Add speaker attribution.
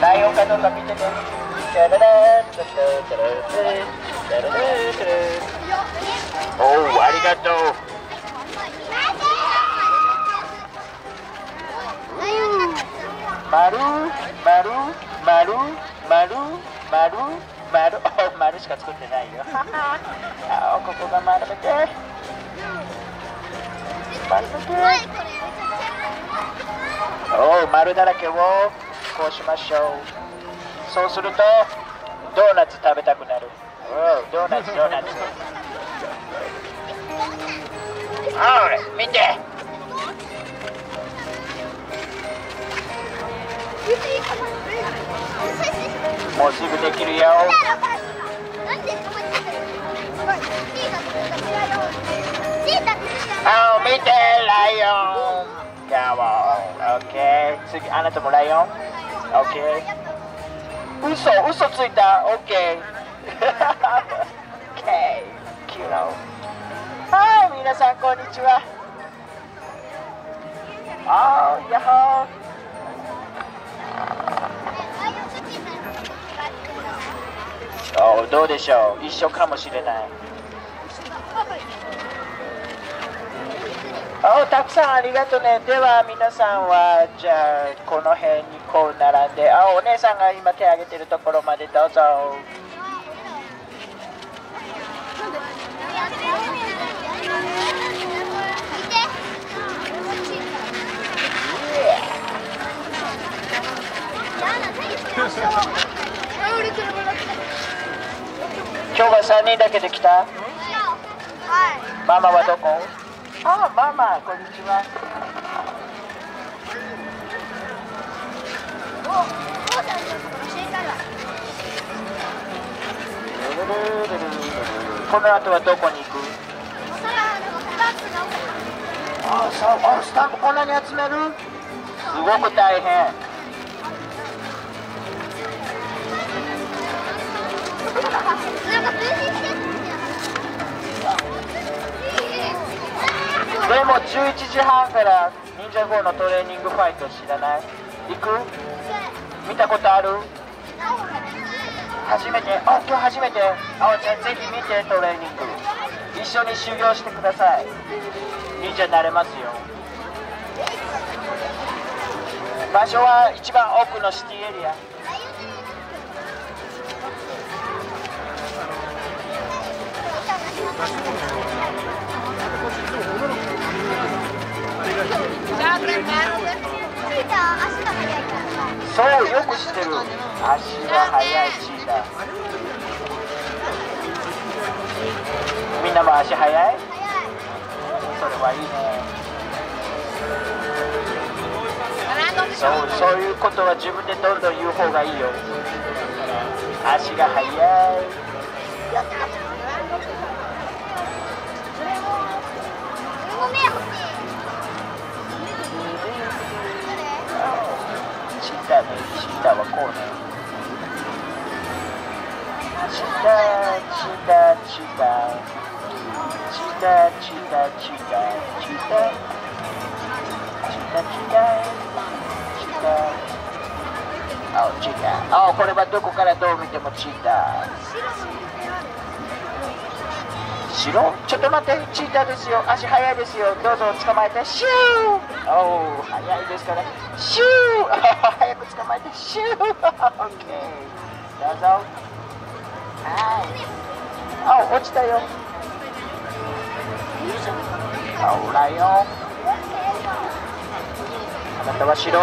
Speaker 1: ライオンかどうか見てねチャララチャラチャラチャラチャラチャラおおありがとう丸丸丸丸丸丸お丸しか作ってないよあここが丸めて丸めておお丸だらけをこうしましょう。そうするとドーナツ食べたくなる。おおドーナツドーナツ。おい見て。もうすぐできるよ。あ見てライオン。カモンオッケー次あなたもライオン？オッケー嘘嘘ついたオッケーオッケーキュロはい皆さんこんにちはあーやっほーどうでしょう？一緒かもしれない。おたくさんありがとうね。では皆さんはじゃあこの辺にこう並んで。あお姉さんが今手挙げてるところまでどうぞ。今日は3人だけで来たママはどこあママこんにちは。この後はどこに行く？あそうあスタンプこんなに集める？すごく大変でも11時半から忍者号のトレーニングファイト知らない？行く？見たことある？初めて？あ今日初めて。あじゃあぜひ見てトレーニング。一緒に修行してください。忍者になれますよ。場所は一番奥のシティエリア。そうよく知ってる。足が速い。チーターみんなも足速いそれはいいねそうそういうことは自分でどんどん言う方がいいよ。足が速い。ターねチーターはこうねチーターチーターチーターチーターチーターチーターチーターチーターチーターチーターあチーターあこれはどこからどう見てもチーター。白？ちょっと待ってチーターですよ。足速いですよ。どうぞ捕まえてシュー！おお速いですから。シュー！早く捕まえてシュー！オッケーどうぞ。はい。あ落ちたよ。あライオンあなたは白？